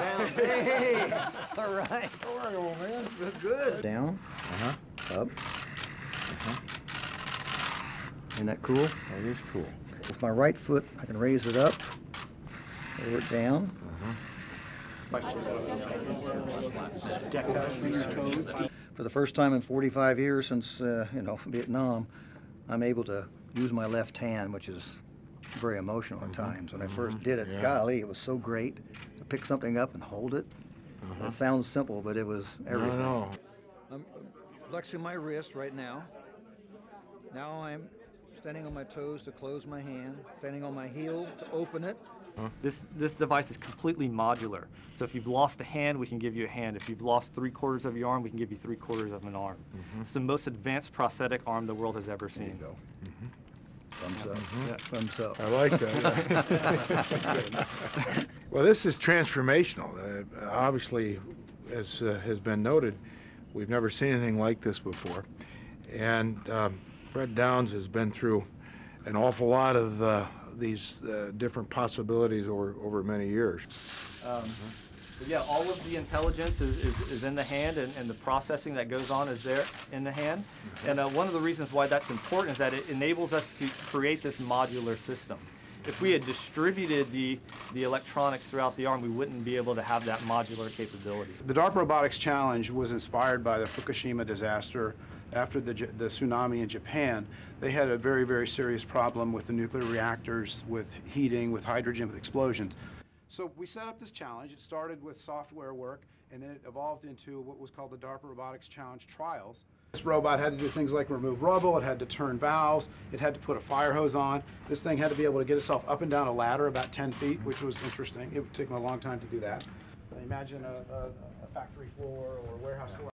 Hey, all right. How are you, old man? Good, good. Down, Uh-huh. up. Uh huh. Isn't that cool? That is cool. With my right foot, I can raise it up, lower it down. For the first time in 45 years since, uh, you know, Vietnam, I'm able to use my left hand, which is very emotional at mm-hmm. times. When I first mm-hmm. did it, Yeah. golly, it was so great to pick something up and hold it. It uh-huh. sounds simple, but it was everything. No, no. I'm flexing my wrist right now. Now I'm standing on my toes to close my hand, standing on my heel to open it. This, this device is completely modular. So if you've lost a hand, we can give you a hand. If you've lost three quarters of your arm, we can give you three quarters of an arm. Mm-hmm. It's the most advanced prosthetic arm the world has ever There you seen. go. Thumbs up. Yeah. Thumbs up. I like that. well, this is transformational. Uh, obviously, as uh, has been noted, we've never seen anything like this before. And um, Fred Downs has been through an awful lot of uh, these uh, different possibilities over, over many years. But yeah, all of the intelligence is, is, is in the hand and, and the processing that goes on is there in the hand. And uh, one of the reasons why that's important is that it enables us to create this modular system. If we had distributed the, the electronics throughout the arm, we wouldn't be able to have that modular capability. The DARPA Robotics Challenge was inspired by the Fukushima disaster after the, the tsunami in Japan. They had a very, very serious problem with the nuclear reactors, with heating, with hydrogen, with explosions. So we set up this challenge. It started with software work, and then it evolved into what was called the DARPA Robotics Challenge Trials. This robot had to do things like remove rubble, it had to turn valves, it had to put a fire hose on. This thing had to be able to get itself up and down a ladder about 10 feet, which was interesting. It would take them a long time to do that. Imagine a, a, a factory floor or a warehouse floor.